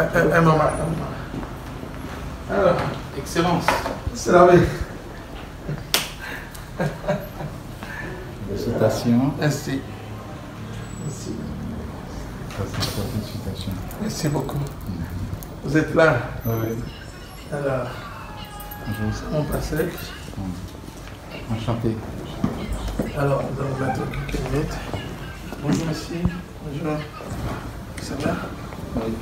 Un, un- moment. Alors, Excellence. c'est oui. Félicitations. Merci. Merci. Merci beaucoup. Vous êtes là. Oui. Alors, Bonjour. on passait. Enchanté. Alors, nous allons mettre quelques minutes. Bonjour, monsieur. Bonjour. Ça va? Oui.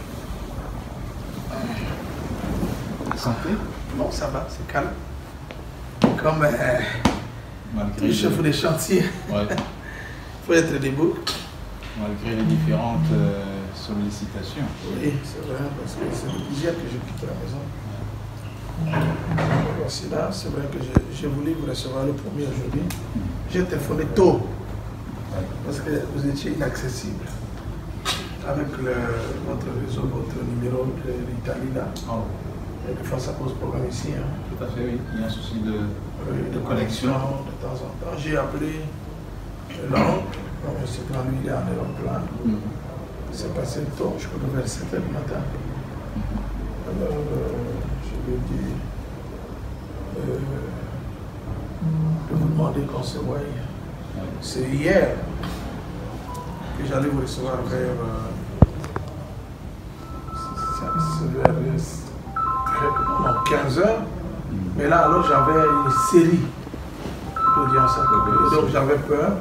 Santé Non, ça va, c'est calme. Comme euh, le chef des chantiers, Ouais. il faut être debout. Malgré les différentes euh, sollicitations. Oui, c'est vrai, parce que c'est obligé que je quitte la maison. Voici là, c'est vrai que j'ai voulu vous recevoir le premier aujourd'hui. J'ai téléphoné tôt, parce que vous étiez inaccessible. Avec le, votre réseau, votre numéro de l'Italie là. Oh, Et des fois ça pose problème ici. Hein. tout à fait, oui. Il y a un souci de. Oui, De connexion. De temps en temps. J'ai appelé l'oncle. C'est quand lui, il est en Europe là. C'est passé tôt, je crois vers 7 h du matin. Alors, euh, je lui ai dit euh, de vous demander qu'on se voie. C'est hier que j'allais vous recevoir vers, euh, c'est- c'est vers euh, non, 15 heures. Mais là, alors, j'avais une série d'audiences. Et donc, j'avais peur.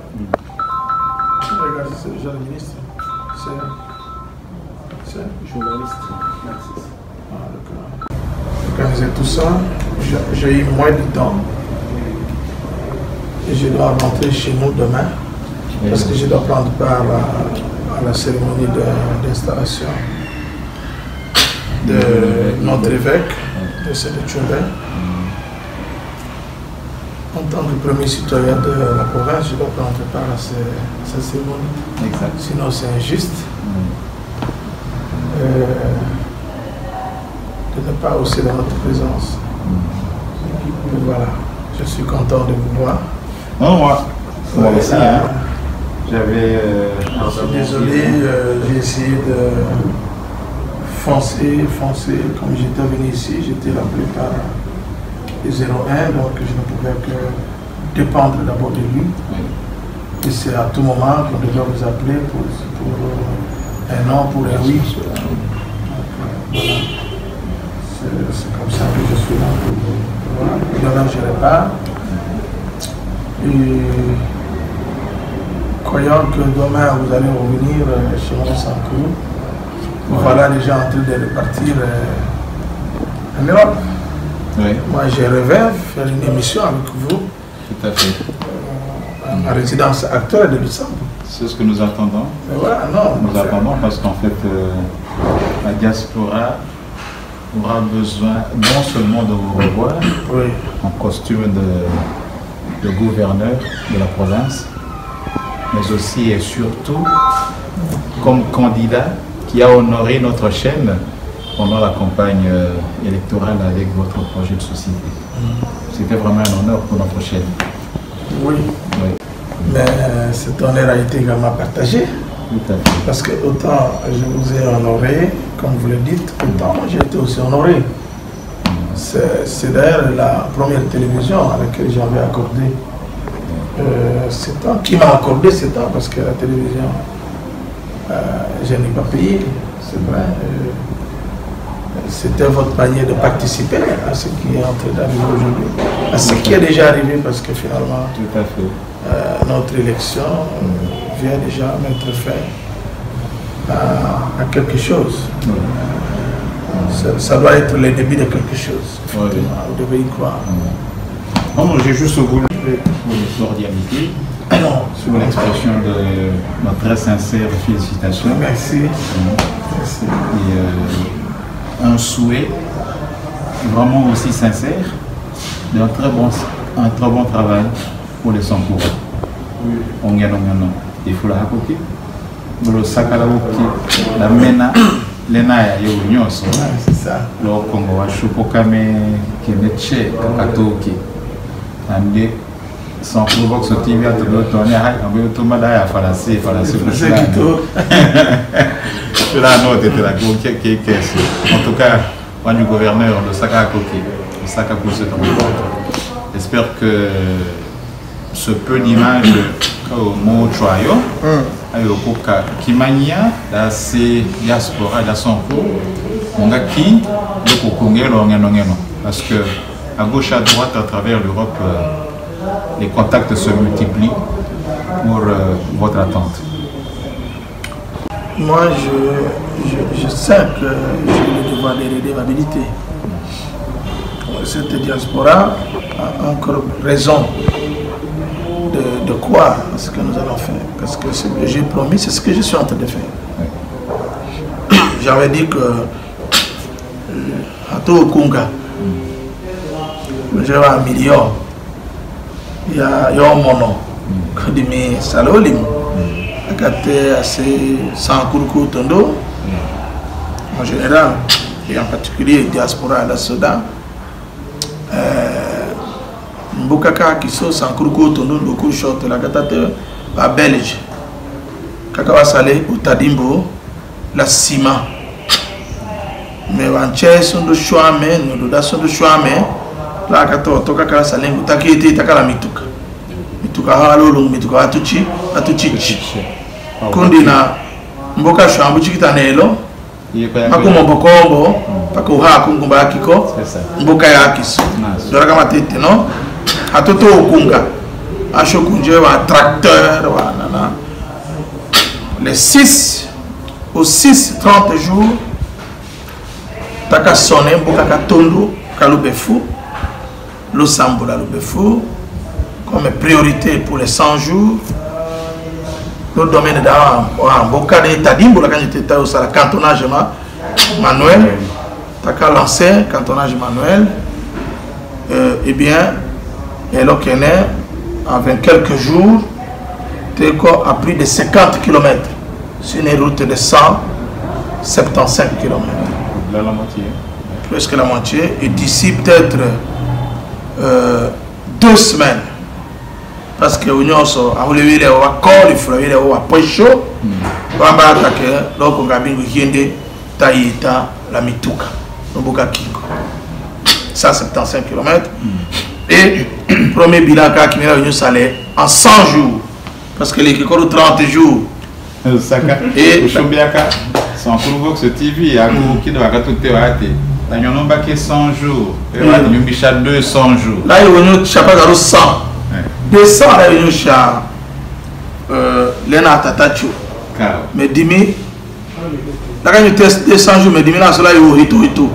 Regardez, c'est le jeune ministre. C'est. Journaliste. Ah, d'accord. Organiser tout ça, j'ai- eu moins de temps. Et je dois rentrer chez nous demain parce que je dois prendre part à, à la cérémonie de- d'installation de notre évêque, de C. de Tchoumbé. En tant que premier citoyen de la province, je dois prendre part à ce- cette cérémonie. Sinon, c'est injuste. Mm. euh, de ne pas aussi dans notre présence. Donc voilà, je suis content de vous voir. Non, moi. Moi aussi, hein. J'avais. euh, Je suis désolé, euh, j'ai essayé de foncer, foncer. Comme j'étais venu ici, j'étais appelé par les 01, donc je ne pouvais que dépendre d'abord de lui. Et c'est à tout moment qu'on devait vous appeler pour, euh, un non, pour un oui. Euh. C'est comme ça que je suis là. Voilà. Demain, je repars. Et croyant que demain, vous allez revenir euh, chez moi sans coup, voilà déjà en train de repartir euh, en Europe. Oui, Moi, je rêvé faire une émission avec vous tout à fait. euh, en résidence actuelle de Luxembourg. C'est ce que nous attendons. Voilà, non. Nous attendons parce qu'en fait, euh, la diaspora aura besoin non seulement de vous revoir Oui, en costume de, de gouverneur de la province, mais aussi et surtout comme candidat qui a honoré notre chaîne pendant la campagne euh, électorale avec votre projet de société. C'était vraiment un honneur pour notre chaîne. oui. Oui, Mais cet honneur a été également partagé. tout à fait. Parce que autant je vous ai honoré, comme vous le dites, autant j'ai été aussi honoré. C'est d'ailleurs la première télévision à laquelle j'avais accordé euh, ce temps, qui m'a accordé ce temps, parce que la télévision je n'ai pas payé, c'est vrai. Euh, C'était votre manière de participer à ce qui est en train d'arriver aujourd'hui, à ce qui est déjà arrivé parce que finalement, Tout à fait. euh, notre élection euh, vient déjà mettre fin à, à quelque chose. Ça, ça doit être le début de quelque chose. effectivement. Vous devez y croire. Non, non, j'ai juste voulu sous l'expression de ma très sincère félicitation Merci. Merci. et euh, un souhait vraiment aussi sincère d'un très bon, un très bon travail pour les sans courants. ongeno ngeno ifula hakoki losakala koki la mena lena nyonso Ah, c'est ça. che kakatoki ande sankulu box tv atolotoni hai ambe otomada ya falasi falasi C'est plutôt. cela no tetela koki ke kesi en tout cas wani gouverneur losaka akoki losaka pousse ton j'espère que ce peu d'image au mot choyo ayokoka kimanya da se diaspora da sonko monga ki lokokongelo ngeno ngeno parce que à gauche à droite à travers l'Europe euh, les contacts se multiplient pour euh, votre attente Moi, je, je, je sais que j'ai le devoir de redevabilité. Cette diaspora a encore raison de, de croire à ce que nous allons faire. Parce que ce que j'ai promis, c'est ce que je suis en train de faire. J'avais dit que euh, à tout Kunga, j'avais un million. ya yɔmɔnɔ mm. kadimi salolim mm. akate ase san kuruku tondo. Mm. En général et en particulier diaspora à la Soudan euh, mbokaka kiso san kuruku tondo loku short la katate ba belge. Kaka basale otadimbo la sima. Me bantie sondo shwame noloda sondo shwame la kato toka kala salengu takiti takala mituka. Mituka halolo mituka atuchi atuchichi kundi na mboka shwambu chikita nelo makuma bokombo paka uha kungumba yakiko mboka yakiso Nice. doraka matete no? Atoto okunga ashokunje wa tracteur wa nana. Les 6 au 6 30 jours taka sone mboka katondo kalubefu losambola lubefu comme priorité pour les 100 jours. Le domaine da wa mboka de tadimbola quand j'étais au sala cantonnage ma manuel. Taka lancé cantonnage manuel. Euh, eh bien en 20 quelques jours, Teko a plus de 50 km sur une route de 175 km, la la moitié. Presque la moitié. Et d'ici peut-être deux semaines, parce que faut on va pas chaud, on va attaquer, donc on va bien hiende Taïta, la Mituka, Nobuka Kingo. 175 km. Et premier bilan qu'a qui m'a salé en 100 jours. Parce que les 30 jours. saka Et- box tv akukido akatute wate La yon nou bakye 100 jou, yon bicha 200 jou. La yon nou chapa garo 100. 200 la yon nou chapa euh, lena atata chou. Me dimi, la kan yon test 200 jou, me dimi la sola yon hito hito.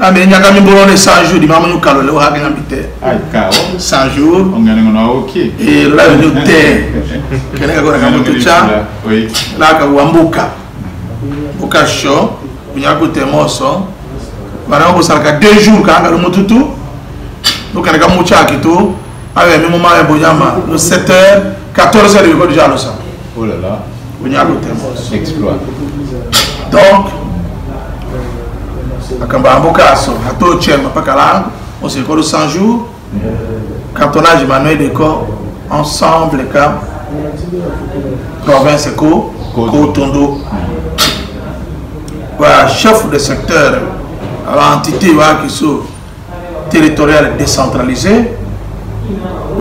La men yon kami bolone 100 jou, di maman yon kalole ou hagen ambite. Ay, kao. 100 jou. On gane yon ou ki. E la yon nou te. Kene kako la kamo tucha. La kako wambuka. Buka show. Mwenye akote moso. bana kosala ka deux jours kayanga lomutu tu lokalaka mutu ayaki to awa yami moma ya bonyama. Lo 7 heures 14 heures ebeko déjà alosa bonya lotemo donc akambo ya mboka aso ato tiema mpaka langue oseko lo 100 jours. Cantonnage manuel deco ensemble ka province ko kotondo. Kwa chef de secteur. entité oyoa kiso territoriale décentralisée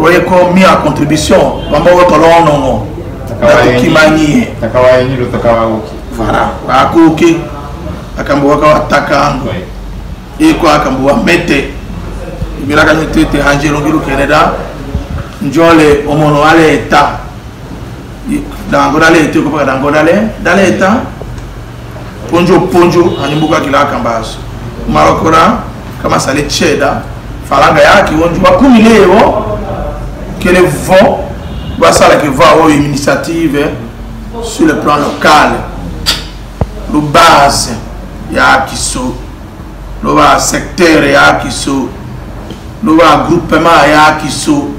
oye ko mis en contribution bango oyo tolongo nongo natokimani ye voilà akoki akambo kaka ataka eko akambo amete ebelaka nyo te te ange elongi lukeneda nzole omono ale eta dango dala ete ekopaka dango dale dala eta ponjo ponjo anyumbukakila akamba aso marokora kama sale cheda falanga yaki wonju bakumi leo kele vent basala ke va oyo initiative sur le plan local. Lo base ya kiso lo ba secteur ya kiso lo ba groupement ya kiso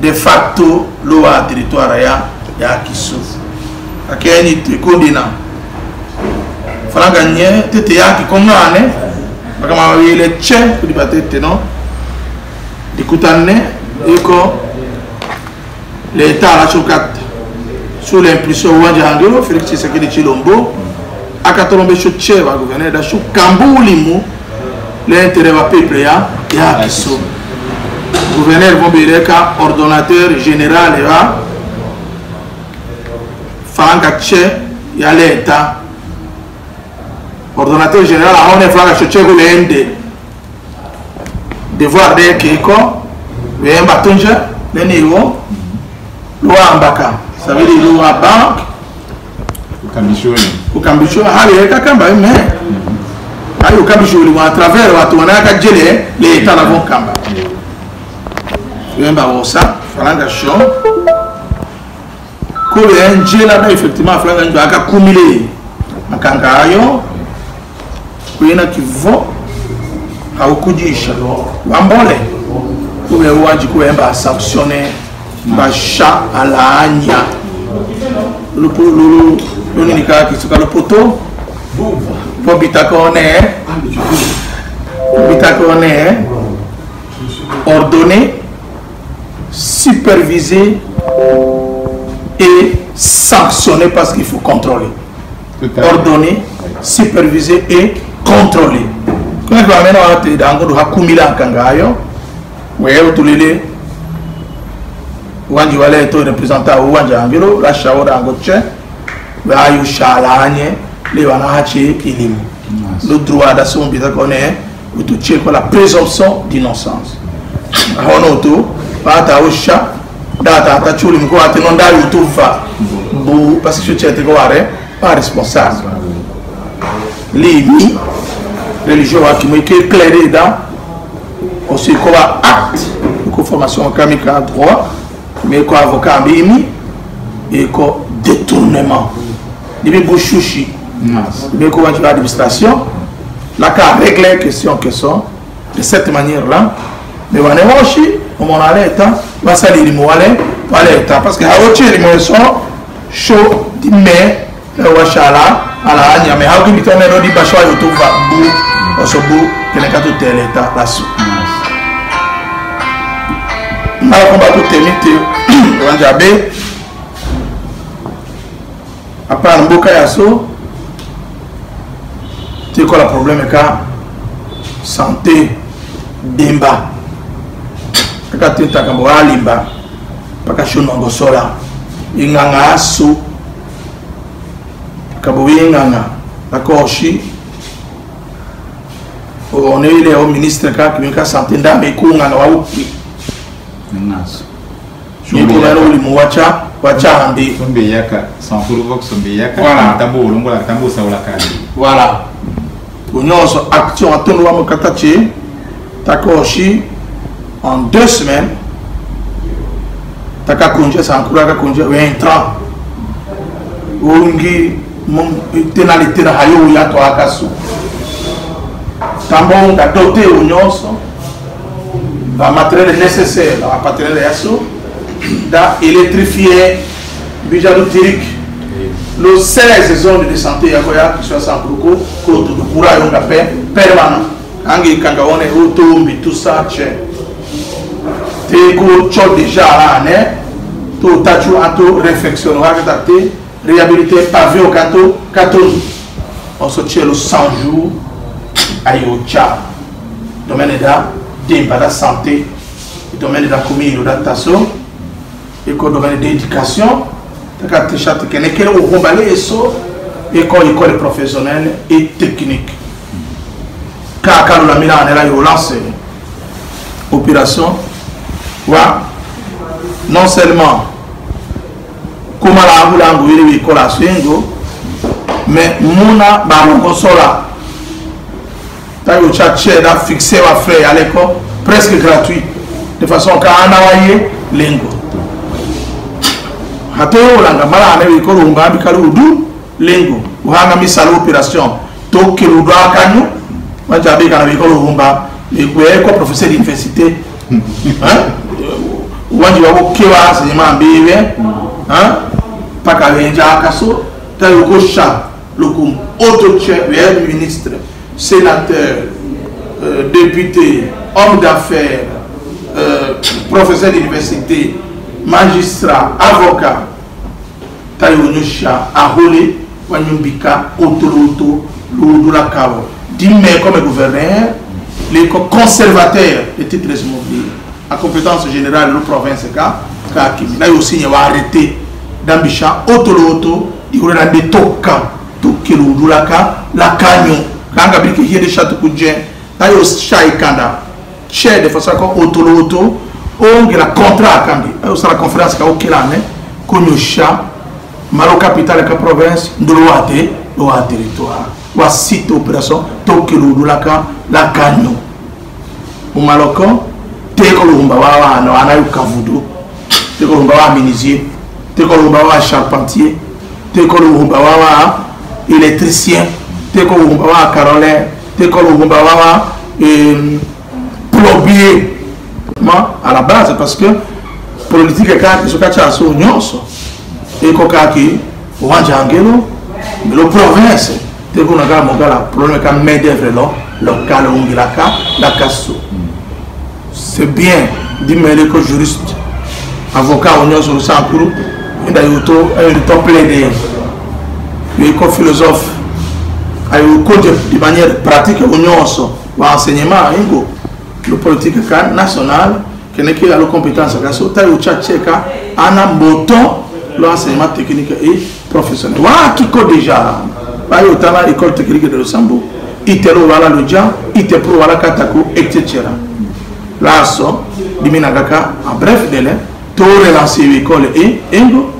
de facto lo ba territoire ya ya kiso. Akeni tekondina falanga nye tete yaki kongane vakamawile tye kudi batete no? Likuta nne iko le tala so kata sous l'impulsion wanja hangelo félix tshisekedi tshilombo akatolombe so tye baguvernere da so kambu ulimu le intérêt ba peuple ya ya akiso gouverneur vombeleka ordonnateur général va falanga tye ya le état ordonnateur général ahone flaga chochego lende devoir de keko weyemba tunje lene iwo luwambaka savili luwa bank ukambisho hali kakamba me hali ukambisholi wa travers watu wanayaka jele leta navo nkamba weyemba wosa falanga sho kolo ya njela na effectivement falanga njo akakumile makanga ayo kuyena kivo haukujisha wambole waji basha alaanya lonini kaka kisuka lopoto po bitaka one bitaka one ordonné supervisé et sanctionné parce qu'il faut contrôler. Ordonné supervisé et contrôlé kuna kiwamena wate dangodo hakumila nkangayo wewe tulile wanji wale to representa uwanja angiro la shauri ango che wayu shalanye le wana hache elimu le droit d'assombi ta kone utu che ko la présomption d'innocence. Ahono to bata usha data ta chuli mko ate non dai utu fa bu parce que tu ko ware pas responsable limi religion wa kimo ke clairé dans aussi ko ba acte ko formation kamika droit mais ko avocat mbimi et ko détournement. Libi bushushi ko wanti administration. La ka régler question question de cette manière là mais wane woshi omona leta basaliri mu wale waleta parce que hawochiri mu so show di me washala ala anyame hauki mitene no di basho ayo tova bu osobu teleka to tele ta lasu na ko ba to temi te wanja be. Apa mboka ya so te ko la problème ka santé demba kaka te takambo alimba mpaka shonango sola. Enganga aso kabo benganga akorchi one ile o ministre kaka kimi ka santé ndambe ekunganga wauki. Nikolalo olimu waca wacaambi sombeyaka sankulu vok action atondo wa mokata ti en deux semaines. Taka konje sankulu aka konje intrant ongi Euh, tena literaha yo oya to aka so tambongo nga do te o nyonso bamateriele nécessaire na bamateriele ya so da électrifier bijadu tirik lo 16 zone de santé yako ya kisoasamburuko koto dokura yo nga pe permanent. Ange kanga one otombi tusa che te ko tso déjà ala ane to tacu anto réflexion okaka ta te réhabilité pavé au kato kato on se tient le 100 jours ayo cha domaine da demba da santé. Domaine da commune da tasso et domaine d'éducation. École école professionnelle et technique. Kaka lolamila anela yo lance opération. Non seulement kumala abulango biri bikola sengo me muna bakokosola ntango otya chair na fixe bafrai ya leko presque gratuit. De façon ka ana waye lengo ate olanga mbala ane bikola ungambi kali udu lengo. Uhanga misala opération tokela udu akanyo. Banja abekana bikola ohumba ekuyeko professeur d'université wanji bakokewa enseignement ambebe hein paka wenja akaso tayo ko cha lokum auto chef ministre sénateur euh, député homme d'affaires euh, professeur d'université magistrat avocat tayo nyosha ahole wanyumbika otoloto lodula kawo dimme comme gouverneur les conservateurs des titres immobiliers. À compétence générale de province ka ka kimi na yo signe ndambisa otolowoto likolo na nde toka tokelundulaka lakanyo kanga bilike hie de chate kudien na yo sha ekanda che de façon ako otolowoto ongela contrat akangi ayosala conférence ka okela ane konyo sha malo capitale ka province ndolo wa te lo wa territoire. Wa site opération tokelundulaka lakanyo momaloko tekolumba wa wana wana yo kavudu tekolumba wa aminisie te koloba wa charpentier. Te kolobumba wa wa électricien. Te kolobumba wa carolin te kolobumba wa wa euh, plombier. Ma à la base parce que politique kaka soki atya aso nyonso ekokaki owanjangelo lo province te kuna kaka mokala problème ka main d'œuvre lo lokale ongelaka laka so c'est bien dimele ko juriste avocat o nyonso losankuru sankuru inda yo to ayo to plaider yo ko philosophe. Ayo ko de, de manière pratique o nyonso wa enseignement ingo le politique ka national. Kene ki alo compétence ka so tayo cha cheka ana moton lo enseignement technique et professionnel. Wa kiko déjà. Bayo tana école technique de Lusambo. Itero wala loja ite pro wala katako etc laso dimina kaka en bref délai torelancer l'école et Ingo,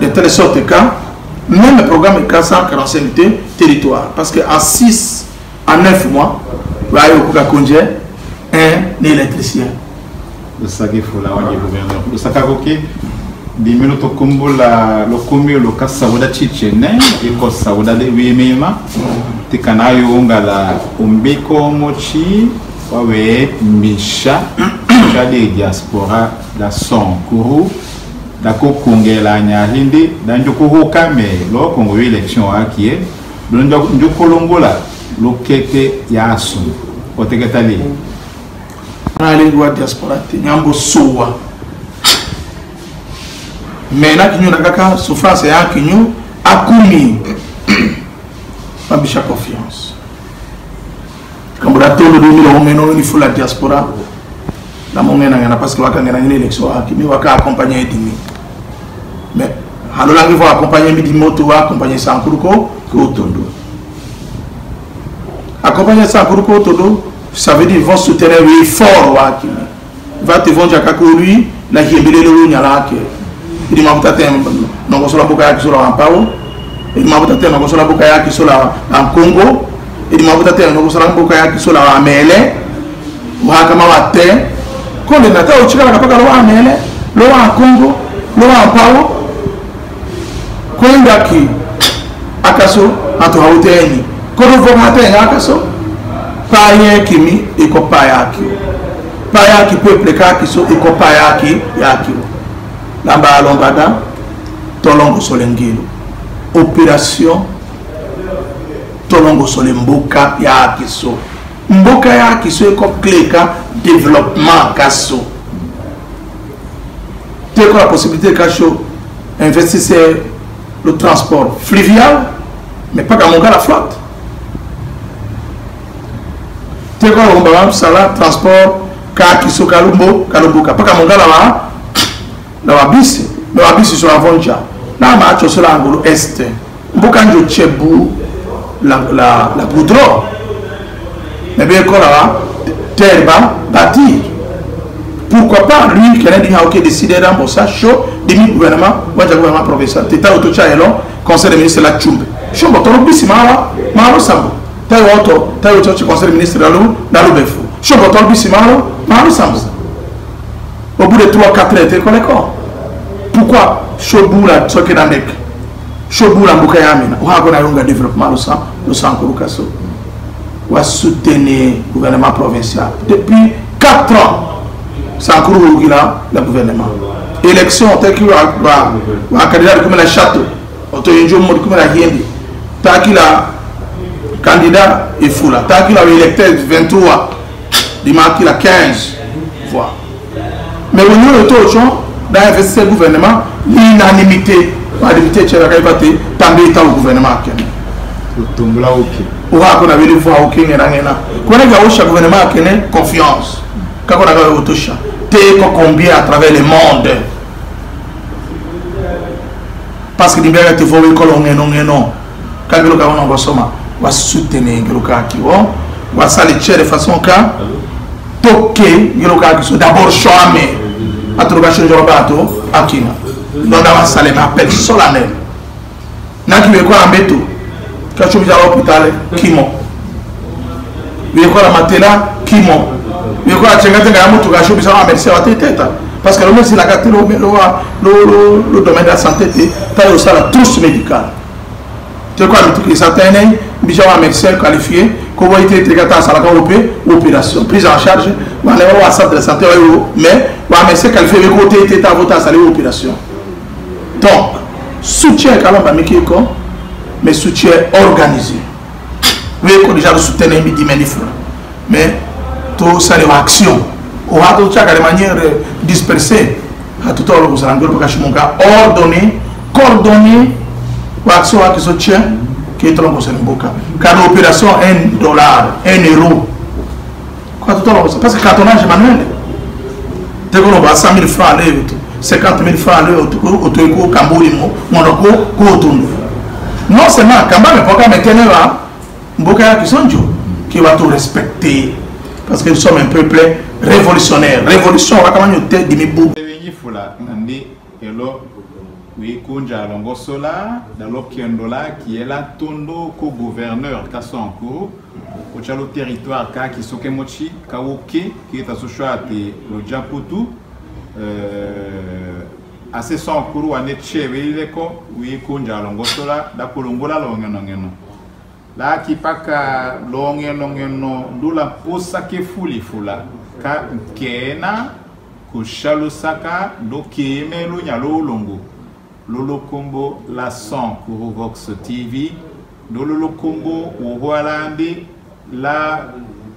de telle sorte que même le programme est 445 territoire parce que à 6 à 9 mois, il y a conduire un électricien. Le sac est fou là, on gouverneur. Le sac à coquet. dimino tokombola lokomi oloka saoda tshitshene eko saoda wemema tikana ayongala ombeko motshi wawe misha kade diaspora da sonkuru da kokongela nyari nde da ndeko kokame lo kongo yo élection akie lo ndeko longola lokete ya asungu oteketa le naleliwa diaspora te nyambo sowa. Me na kinyo na kaka souffrance ya kinyo akumi. Babisha confiance. Kambo datolo 2000 omeno ni fula diaspora. Na mongena ngana parce que waka ngana ngene élection aki mi waka accompagner dimi mais halola ngi fo accompagner mi di moto wa accompagner sankuru ko ko tondo accompagner sankuru ko tondo ça veut dire ils vont soutenir lui fort wa aki va te vont jaka ko lui na hiembele lo nyala ake idi mabuta te nongo sola boka yaki sola ampao idi mabuta te nongo sola boka yaki sola en Congo. Idi mabuta te nongo sola boka yaki sola amele wa kama kundi na ta uchikala kapaka lowa mele lowa akungu lowa apawo kwenda ki akaso atohauteni korovomateni akaso paye kimi iko pa yaki pa yaki peple kaki so iko pa yaki yaki lamba alombada tolongo solengilo operation tolongo solembuka yaki so mboka yaki so ekokleka développement kaso. Te ekola possibilité kaso investisseur le transport fluvial mais pas kamonga la flotte. Te ekola komba bamisala transport kaki so kalumbo kalumbuka mpo kamonga na babisi me babisi so avonja na maatioso la angolo este mboka njo tiebu la, la, la goudron mais bien kola terre ba bâtir pourquoi pas lui qui a dit ok décider dans ça chaud. Demi gouvernement waja gouvernement provincial teta auto cha elo conseil des ministres la chumbe chombo toro bisi mara mara sambo tayo auto tayo auto conseil des ministres dalu dalu befu chombo toro bisi mara mara sambo au bout de 3 4 ans t'es corps? Pourquoi chobu la soke na nek chobu la mbuka yamina wa ko na yonga développement lo sang lo sang ko kaso wa soutenir le gouvernement provincial. Depuis 4 ans, Sankourou Ougila, le gouvernement. Élection, tel qu'il va candidat de la château, on te dit comme la Yendi. Tant qu'il a candidat et fou là, tant qu'il a électeur 23, il manque qu'il a 15 voix. Mais au niveau de tout, dans le gouvernement, l'unanimité, l'unanimité, tu as voté, tant qu'il au gouvernement. Tout le monde okaa kona beli fo aokeng'enang'ena koneke aosha gouvernement akene confiance. Kaka onaka oyo otosha te kocombien à travers le monde? Parce que ndimbiaka te fo wekolo ng'enong'eno kaka eloka wana kosoma wasutene ngeloka akio oh. wasala etier de façon ka toke ngeloka akiso d'abord choame atoloka shonjoro bato akina. Ndonda wasala ma appel solennel. Nakibekwala mbeto kachumisa l'hôpital kimo bekola matela kimo bekola tsengatenga ya motuka ashobisa wa teta parce que lomesilaka te le domaine de la santé médicale. Te wa médecin qualifié opération prise en charge wana wa centre de santé oyo mais médecin qualifié opération. Donc soutien kalamba miki ko mais soutien organisé. Oyeko déjà losutene ye midima elifula mais tosalela action owa totiaka de manière euh, dispersée atutawala kozala ngelo mpaka shimonga ordonné coordonné waaction waki soutien keetolongosala mboka kana opération 1 dollar 1 euro. Katutolongosa parce que cartonnage manuel tekoloba 100 000 francs ale 50 000 francs ale otoyeki okamba olimo mondo kootunda non seulement kamba me poka metene wa mboka ya kisonjo qui va tout respecter parce que nous sommes un peuple révolutionnaire. Révolution wakamanyo te dimi bu ebengi fula nandi elo wikunja longosola dalo kiendola kiela tondo gouverneur territoire asesa nkulu wane tshevelileko wiikunja alongosola ndakulungula long'enong'eno laaki paka long'enong'eno ndula mpusa kefulifula ka nkena kushalusaka ndukiime lunya luulungu lulukumbu la son vox tv ndululukumbu wuhualandi la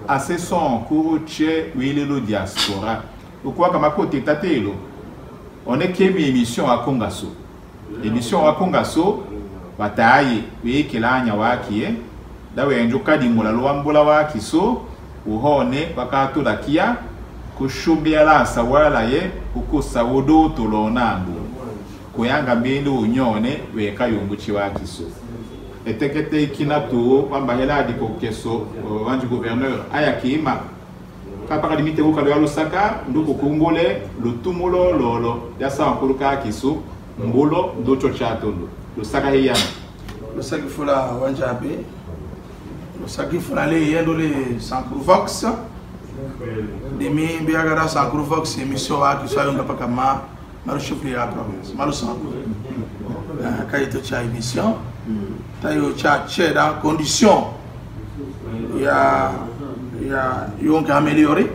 ase son kuru tshie wiililu diaspora. Ukuwaka makutita telu onekemi émission akongaso émission akongaso bata aye beyekela anya wakiye eh? da weyenja okadimola lwambula wakiso uhone bakatulakiya kushumbiyala nsawala ye eh? ukusawa odoto lonambu kuyanga mbindu unyone wekayunguchi wakiso etekete ikina tuwo wambahela adikokeso wanji gouverneur ayakiima k'a b'a ka dimi tɛ ko kaloya lusaka ndokoko ngole lutumo lo lolo yasa wankulu k'a kiso ngulo ndochocha tondo lusaka heyana lusaki fula wanjabe lusaki fula le yendo le sankruvox demi mbiagara sankruvox emission wa kiso ayonga mpaka ma marushufri ya province. Marusanku ah, kaye tocha emission tayo tya tye dans condition ya ya yonga amélioré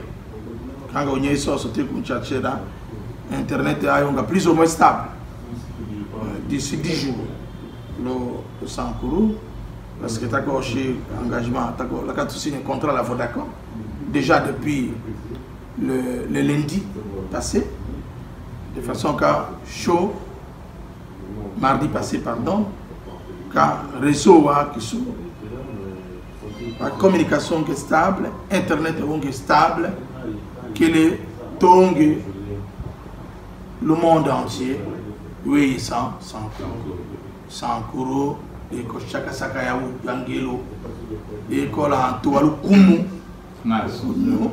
kanga onye soso te kun cha cheda internet ayonga plus ou moins stable. D'ici 10 jours lo sankuru parce que tako chez engagement tako la carte signe contrat la Vodacom. Déjà depuis le, lundi passé de façon qu'à chaud mardi passé pardon qu'à réseau qui sont la communication qui est stable internet est stable que les tongue le monde entier oui san sankuru sankuru eko saka ya wangelo ekola tuwalu kunu Ngaso. kunu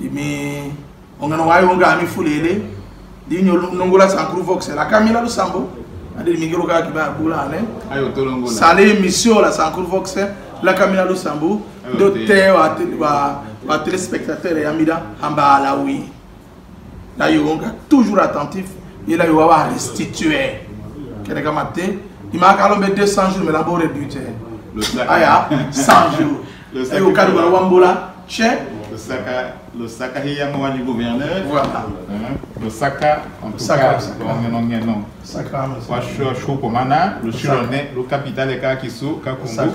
dimi ongana wayo nga mi fulele di nyolo nongola sankuru vox la kamila lu sambo ade mi ngiro ka kiba bula ne Ayo tolongola. sale émission la sankuru vox la kamila lu sambo Ayo, do te- te wa te- wa wa téléspectateur ya mida amba la oui là yo nga toujours attentif et là yo va restituer kene kama te ima ka lombe 200 jours mais la réduire Le Saka. aya 100 jours Le et au cadre de la wambola che Le Saka, le Saka Hiyamawa du gouverneur. voilà Hein, Le Saka, en tout cas, non, non, non, non. sacrament Wa sho sho pomana, le Saka. shirone, le capital ka kiso, ka Congo.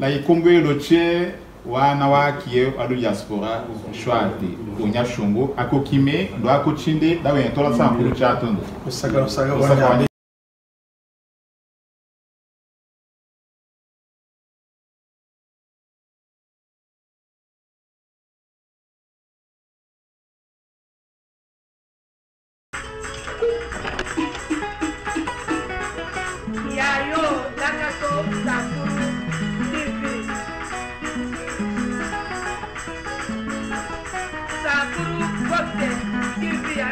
la ikongwe loche wana wakie adu diaspora shwate kunya shungu akokime ndo akochinde dawento la sankulu chatondo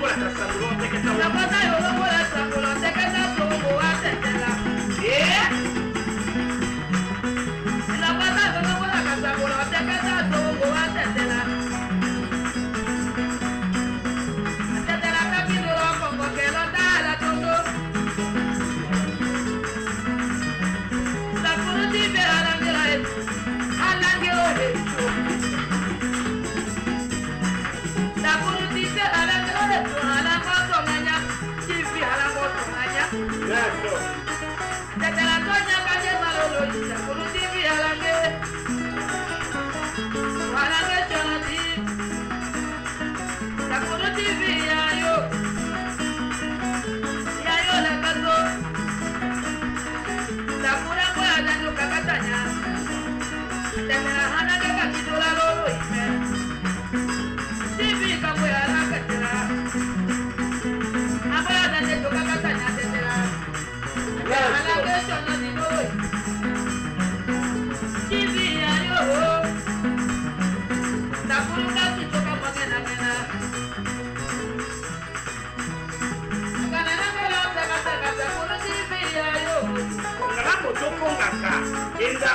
Buenas tardes, muy. De que estamos...